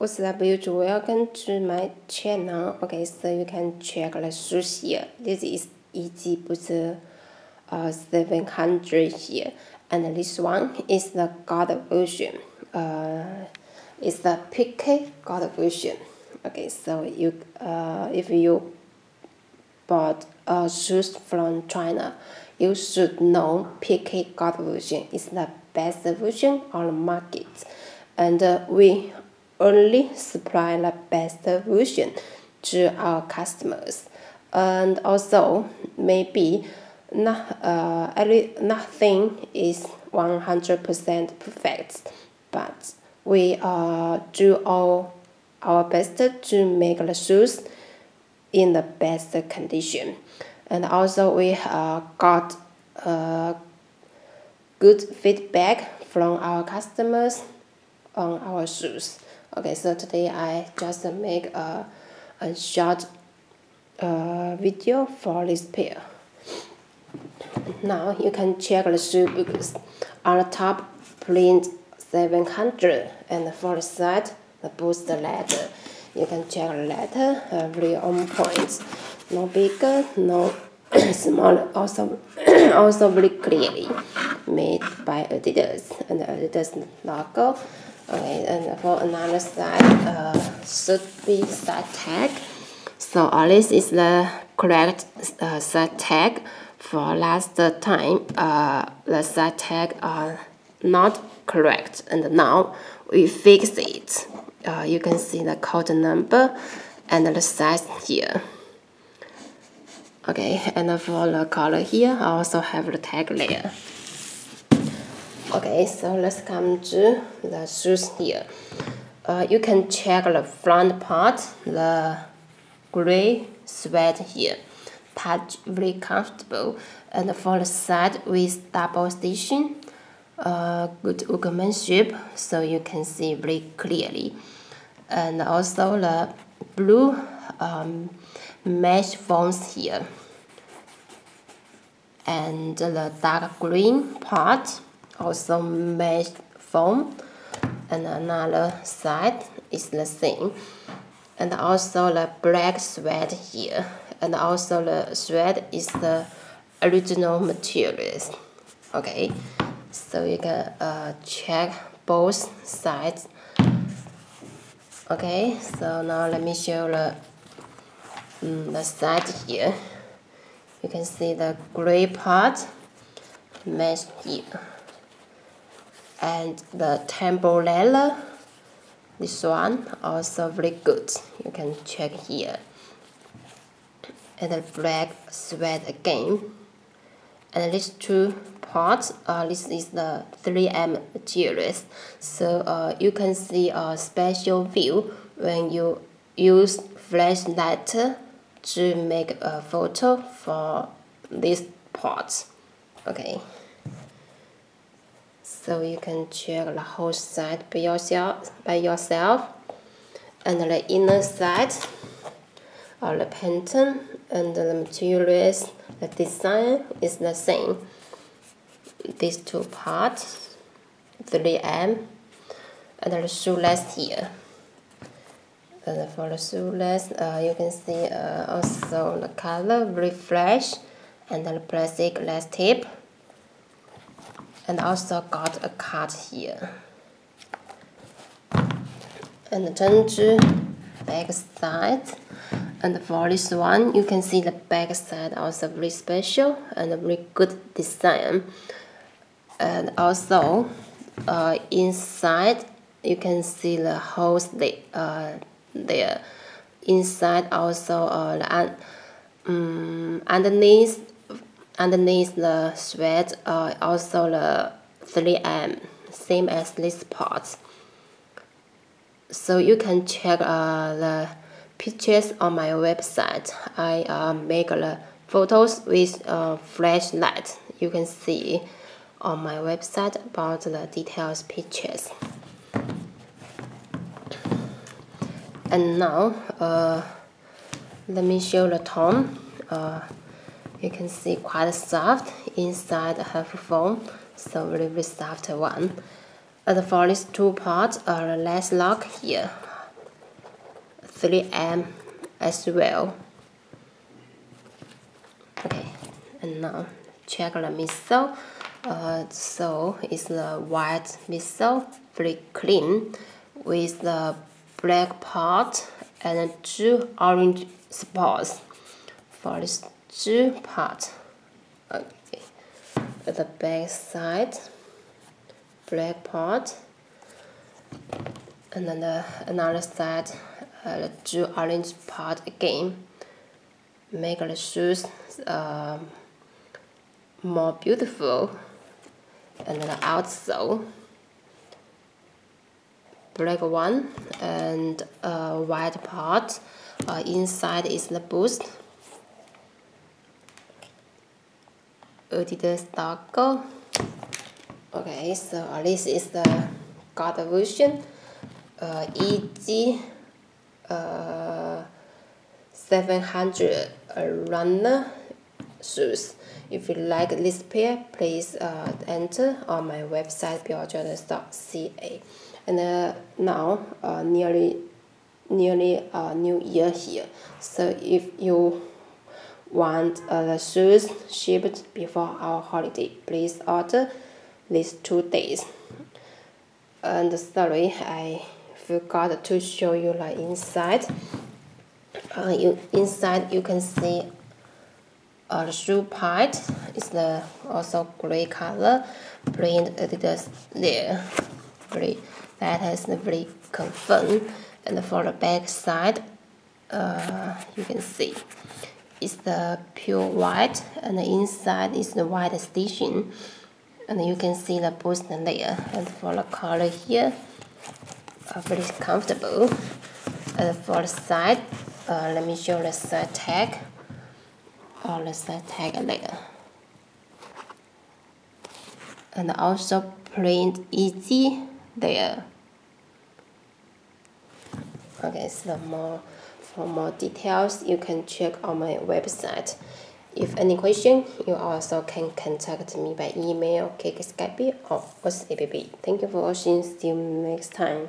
What's up YouTube? Welcome to my channel. Okay, so you can check the shoes here. This is Yeezy Boost uh, 700 here. And this one is the God version. Uh, it's the PK God version. Okay, so you uh, if you bought uh, shoes from China, you should know PK God version is the best version on the market. And uh, we only supply the best version to our customers. And also, maybe not, uh, every, nothing is 100% perfect, but we uh, do all our best to make the shoes in the best condition. And also, we uh, got uh, good feedback from our customers on our shoes. Okay, so today I just make a, a short uh, video for this pair. Now you can check the shoe books. On the top, print 700 and for the side, the booster letter. You can check the letter, uh, very on point. No bigger, no smaller, also, also very clearly made by Adidas and Adidas logo. Okay, and for another side, uh, should be side tag. So uh, this is the correct uh, tag. For last time, uh, the side tag are not correct, and now we fix it. Uh, you can see the code number and the size here. Okay, and for the color here, I also have the tag layer. Okay, so let's come to the shoes here. Uh, you can check the front part, the gray suede here. Touch very comfortable. And for the side with double stitching, uh, good workmanship, so you can see very clearly. And also the blue um, mesh foams here. And the dark green part also mesh foam. And another side is the same. And also the black thread here. And also the thread is the original materials. Okay. So you can uh, check both sides. Okay. So now let me show the um, the side here. You can see the gray part mesh here and the Timberland this one also very good. You can check here. And the black thread again. And these two parts uh, this is the 3M materials. So uh, you can see a special view when you use flashlight to make a photo for these parts. Okay so you can check the whole side by yourself by yourself. And the inner side of the pattern and the materials the design is the same. These two parts 3M and the shoelace here. And for the shoelace uh, you can see uh, also the color very fresh and the plastic less tip and also got a cut here. And turn to back side. And for this one, you can see the back side also very special and very good design. And also, uh, inside, you can see the holes they, uh, there. Inside also, uh, the, um, underneath underneath the thread are also the 3M, same as this part. So you can check uh, the pictures on my website. I uh, make the photos with a flashlight. You can see on my website about the details pictures. And now, uh, let me show the tone. Uh, you can see quite soft inside have foam so really, soft one and for these two parts are less lock here 3M as well. Okay, and now check the midsole. Uh, so it's the white midsole, very clean, with the black part and two orange spots for this two part. Okay, at the back side, black part, and then the another side, uh, the two orange part again. Make the shoes uh, more beautiful. And then the outsole. Black one and uh, white part. Uh, inside is the boost Adidas logo okay so this is the God version uh, Yeezy uh, 700 runner shoes if you like this pair, please uh, enter on my website bjordan.ca. And uh, now, uh, nearly nearly uh, New Year here. So if you want uh, the shoes shipped before our holiday, please order these two days. And sorry, I forgot to show you the inside. Uh, you inside you can see uh, shoe part. Is the also gray color print Adidas there. Very that has the very confirmed and for the back side uh, you can see it's the pure white and the inside is the white stitching and you can see the booster layer. And for the color here uh, very comfortable. And for the side uh, let me show the side tag. Or let's say tag layer. And also print Yeezy there okay so more for more details you can check on my website if any question you also can contact me by email, Kik Skype or WhatsApp. Thank you for watching. See you next time.